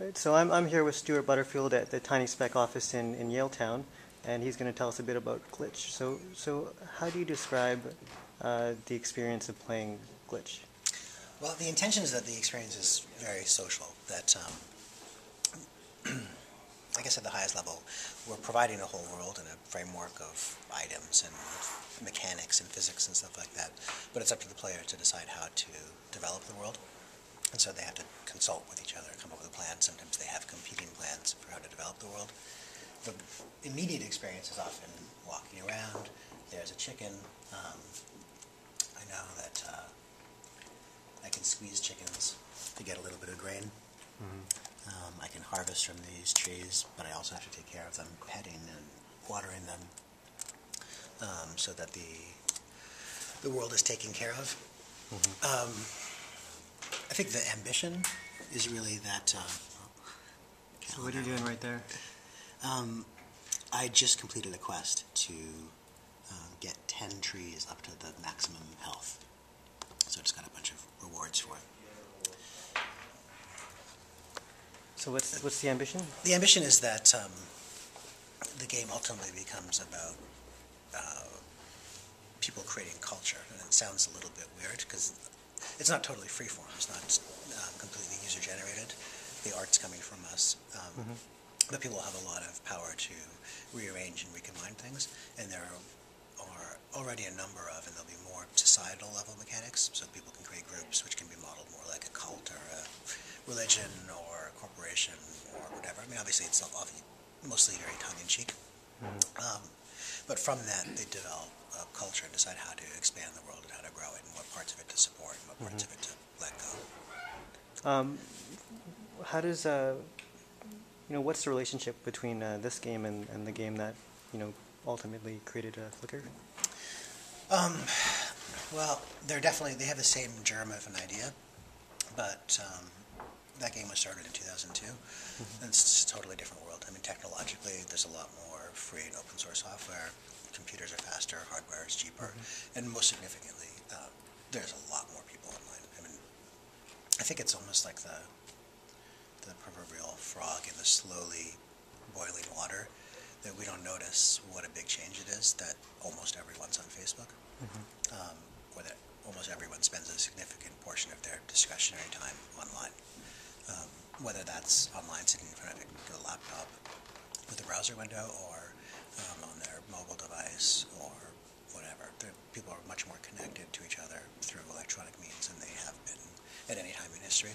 Right, so I'm, I'm here with Stewart Butterfield at the Tiny Speck office in, in Yaletown, and he's going to tell us a bit about Glitch. So, so how do you describe uh, the experience of playing Glitch? Well, the intention is that the experience is very social. That um, I guess at the highest level, we're providing a whole world and a framework of items and mechanics and physics and stuff like that. But it's up to the player to decide how to develop the world. And so they have to consult with each other, come up with a plan. Sometimes they have competing plans for how to develop the world. The immediate experience is often walking around. There's a chicken. Um, I know that uh, I can squeeze chickens to get a little bit of grain. Um, I can harvest from these trees, but I also have to take care of them, petting and watering them, um, so that the the world is taken care of. Um, I think the ambition is really that. Uh, So what are you doing right there? Um, I just completed a quest to um, get 10 trees up to the maximum health. So I just got a bunch of rewards for it. So what's, what's the ambition? The ambition is that um, the game ultimately becomes about uh, people creating culture. And it sounds a little bit weird because it's not totally freeform. It's not um, completely user generated. The art's coming from us. Um, But people have a lot of power to rearrange and recombine things. And there are already a number of, and there'll be more societal level mechanics. So people can create groups which can be modeled more like a cult or a religion or a corporation or whatever. I mean, obviously, it's often, mostly very tongue in cheek. Um, but from that, they develop culture and decide how to expand the world and how to grow it and what parts of it to support and what parts of it to let go. Um, how does, uh, you know, what's the relationship between uh, this game and, and the game that, you know, ultimately created uh, Flickr? Um, well, they're definitely they have the same germ of an idea, but um, that game was started in 2002. And it's a totally different world. I mean, technologically, there's a lot more free and open source software. Computers are faster, hardware is cheaper, and most significantly, uh, there's a lot more people online. I mean, I think it's almost like the the proverbial frog in the slowly boiling water that we don't notice what a big change it is that almost everyone's on Facebook, um, or that almost everyone spends a significant portion of their discretionary time online. Um, whether that's online sitting in front of a laptop with a browser window or mobile device or whatever. They're, people are much more connected to each other through electronic means than they have been at any time in history.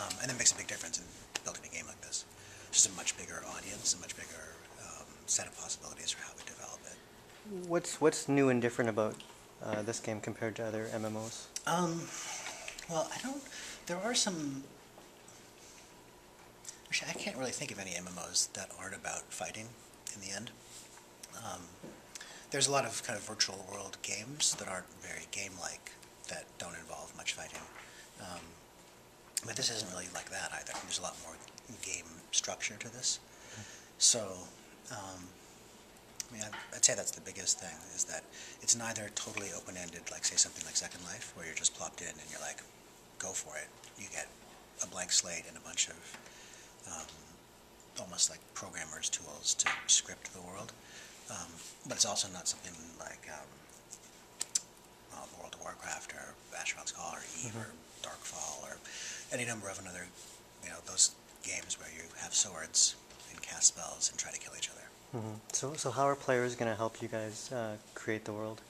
Um, and that makes a big difference in building a game like this. Just a much bigger audience, a much bigger um, set of possibilities for how we develop it. What's, what's new and different about uh, this game compared to other MMOs? Um, well, I don't. There are some. Actually, I can't really think of any MMOs that aren't about fighting in the end. Um, there's a lot of kind of virtual world games that aren't very game-like, that don't involve much fighting. Um, but this isn't really like that either. There's a lot more game structure to this. So, um, I mean, I'd, say that's the biggest thing, is that it's neither totally open-ended, like say something like Second Life, where you're just plopped in and you're like, go for it. You get a blank slate and a bunch of um, almost like programmers' tools to script the world. Um, but it's also not something like um, uh, World of Warcraft or Asheron's Call or Eve or Darkfall or any number of another, you know, those games where you have swords and cast spells and try to kill each other. hmm So, so how are players going to help you guys uh, create the world?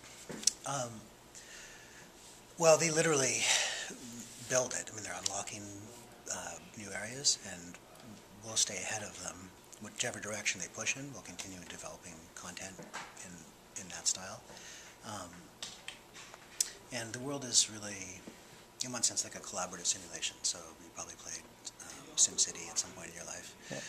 Um, well, they literally build it. I mean, they're unlocking uh, new areas, and we'll stay ahead of them. Whichever direction they push in, we'll continue developing content in in that style. Um, and the world is really, in one sense, like a collaborative simulation. So you probably played um, SimCity at some point in your life. Yeah.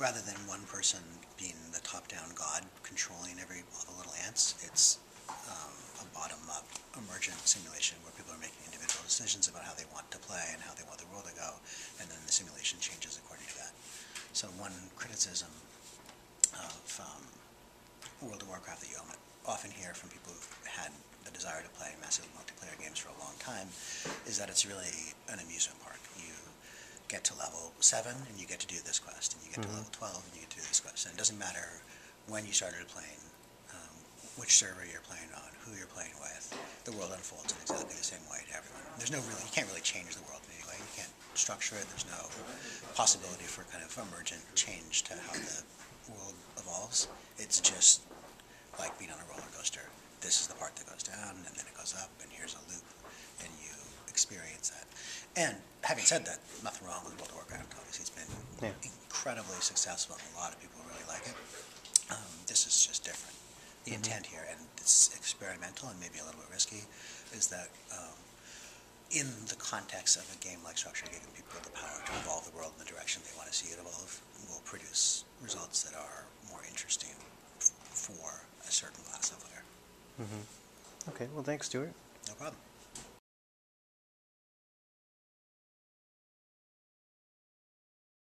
Rather than one person being the top-down god controlling every all the little ants, it's um, a bottom-up emergent simulation where people are making individual decisions about how they want to play and how they want the world to go, and then the simulation changes according to that. So one criticism of um, World of Warcraft that you often hear from people who've had the desire to play massive multiplayer games for a long time is that it's really an amusement park. You get to level seven and you get to do this quest, and you get Mhm. to level twelve and you get to do this quest. And it doesn't matter when you started playing, um, which server you're playing on, who you're playing with. The world unfolds in exactly the same way to everyone. There's no really, you can't really change the world in any way. You can't structure it. There's no possibility for kind of emergent change to how the world evolves. It's just like being on a roller coaster. This is the part that goes down, and then it goes up, and here's a loop, and you experience that. And having said that, nothing wrong with World of Warcraft. Obviously, it's been Yeah. incredibly successful, and a lot of people really like it. Um, this is just different. The intent here, and it's experimental and maybe a little bit risky, is that um, in the context of a game like Structure, giving people the power to evolve the world in the direction they want to see it evolve will produce results that are more interesting f- for a certain class of player. Mm-hmm. Okay, well, thanks, Stewart. No problem.